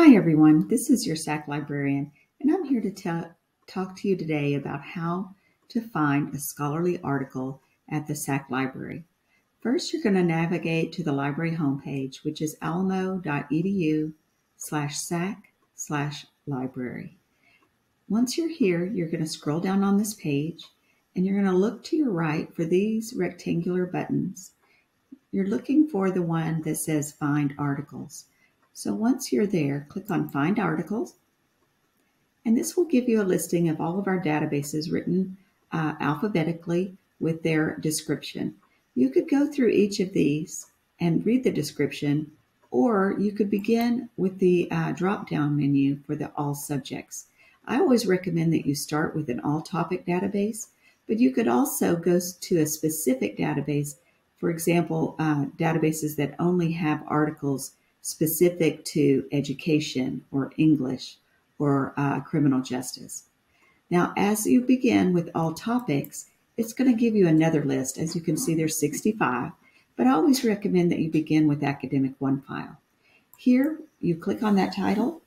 Hi, everyone. This is your SAC librarian, and I'm here to talk to you today about how to find a scholarly article at the SAC library. First, you're going to navigate to the library homepage, which is alamo.edu slash SAC slash library. Once you're here, you're going to scroll down on this page, and you're going to look to your right for these rectangular buttons. You're looking for the one that says Find Articles. So once you're there, click on Find Articles, and this will give you a listing of all of our databases written uh, alphabetically with their description. You could go through each of these and read the description, or you could begin with the uh, drop down menu for the all subjects. I always recommend that you start with an all topic database, but you could also go to a specific database, for example, uh, databases that only have articles specific to education or English or uh, criminal justice. Now, as you begin with all topics, it's going to give you another list. As you can see, there's 65, but I always recommend that you begin with Academic OneFile. Here, you click on that title.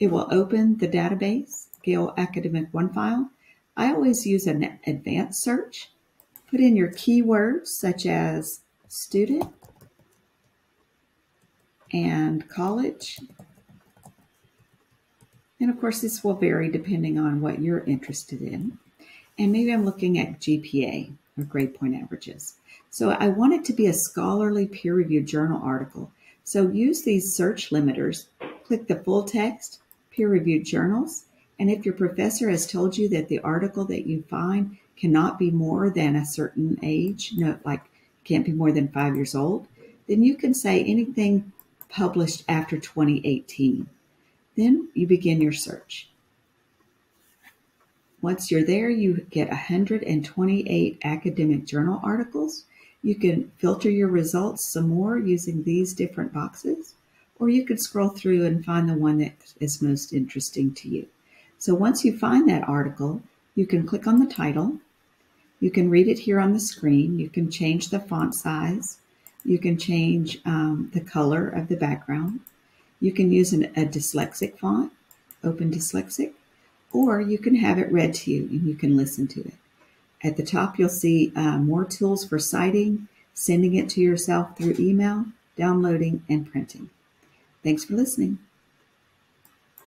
It will open the database, Gale Academic OneFile. I always use an advanced search. Put in your keywords such as student, and college. And of course, this will vary depending on what you're interested in. And maybe I'm looking at GPA or grade point averages. So I want it to be a scholarly peer reviewed journal article. So use these search limiters, click the full text, peer reviewed journals. And if your professor has told you that the article that you find cannot be more than a certain age, no, like can't be more than five years old, then you can say anything published after 2018. Then you begin your search. Once you're there, you get 128 academic journal articles. You can filter your results some more using these different boxes, or you could scroll through and find the one that is most interesting to you. So once you find that article, you can click on the title. You can read it here on the screen. You can change the font size. You can change um, the color of the background. You can use an, a dyslexic font, OpenDyslexic, or you can have it read to you and you can listen to it. At the top, you'll see uh, more tools for citing, sending it to yourself through email, downloading, and printing. Thanks for listening.